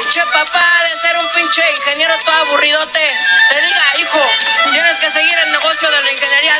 Pinche papá de ser un pinche ingeniero todo aburridote. Te diga, hijo, tienes que seguir el negocio de la ingeniería.